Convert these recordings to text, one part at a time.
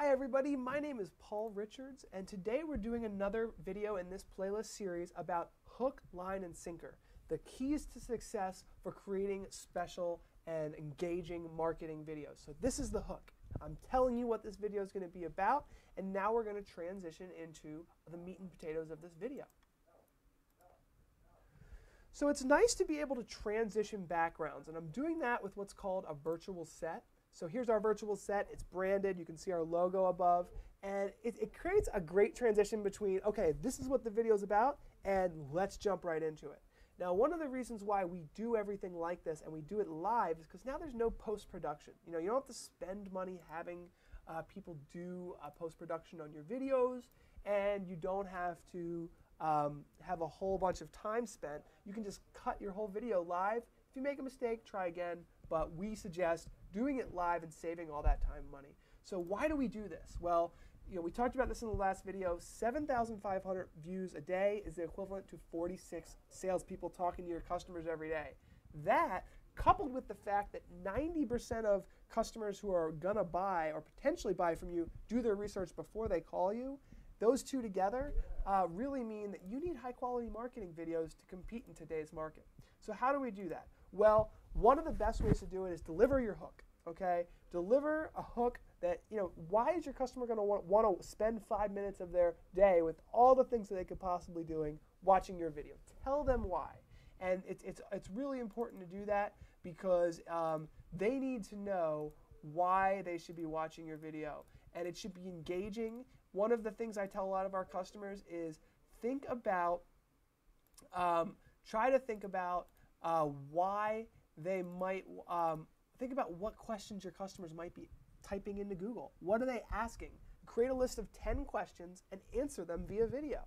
Hi everybody, my name is Paul Richards and today we're doing another video in this playlist series about hook, line, and sinker. The keys to success for creating special and engaging marketing videos. So this is the hook. I'm telling you what this video is going to be about and now we're going to transition into the meat and potatoes of this video. So it's nice to be able to transition backgrounds and I'm doing that with what's called a virtual set. So here's our virtual set. It's branded. You can see our logo above. And it, it, creates a great transition between, okay, this is what the video is about, and let's jump right into it. Now, one of the reasons why we do everything like this and we do it live is because now there's no post-production. You know, you don't have to spend money having uh, people do uh, post-production on your videos, and you don't have to um, have a whole bunch of time spent. You can just cut your whole video live. If you make a mistake, try again. But we suggest doing it live and saving all that time and money. So why do we do this? Well, you know, we talked about this in the last video. 7,500 views a day is the equivalent to 46 salespeople talking to your customers every day. That, coupled with the fact that 90% of customers who are gonna buy or potentially buy from you do their research before they call you, those two together uh, really mean that you need high quality marketing videos to compete in today's market. So how do we do that? Well, one of the best ways to do it is deliver your hook. Okay, deliver a hook that you know. Why is your customer going to want, to spend five minutes of their day with all the things that they could possibly be doing watching your video? Tell them why, and it's it's it's really important to do that because um, they need to know why they should be watching your video, and it should be engaging. One of the things I tell a lot of our customers is think about, um, try to think about uh, why they might um, think about what questions your customers might be typing into Google. What are they asking? Create a list of 10 questions and answer them via video.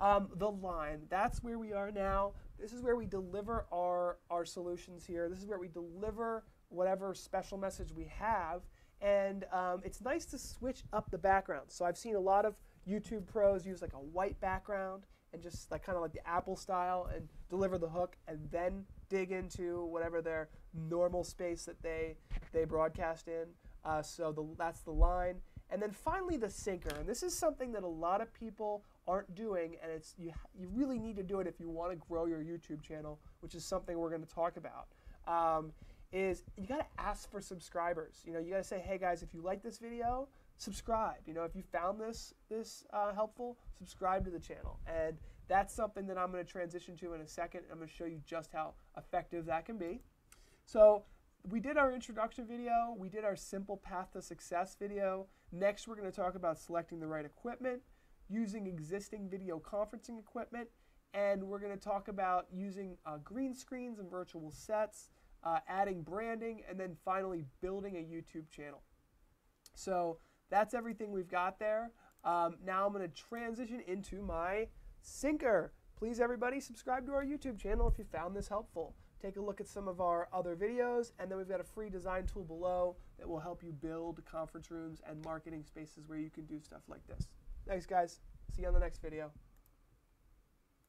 Um, the line, that's where we are now. This is where we deliver our, our solutions here. This is where we deliver whatever special message we have. And um, it's nice to switch up the background. So I've seen a lot of YouTube pros use like a white background and just like kind of like the Apple style and deliver the hook and then dig into whatever their normal space that they they broadcast in. Uh, so the, that's the line. And then finally the sinker. And this is something that a lot of people aren't doing, and it's you, you really need to do it if you want to grow your YouTube channel, which is something we're going to talk about. Um, is you got to ask for subscribers. You know, you got to say, hey guys, if you like this video, subscribe. You know, if you found this this uh, helpful, subscribe to the channel. And that's something that I'm going to transition to in a second. I'm going to show you just how effective that can be. So we did our introduction video. We did our simple path to success video. Next, we're going to talk about selecting the right equipment, using existing video conferencing equipment, and we're going to talk about using uh, green screens and virtual sets, uh, adding branding, and then finally building a YouTube channel. So that's everything we've got there. Um, now I'm going to transition into my sinker. Please, everybody, subscribe to our YouTube channel if you found this helpful. Take a look at some of our other videos, and then we've got a free design tool below that will help you build conference rooms and marketing spaces where you can do stuff like this. Thanks, guys. See you on the next video.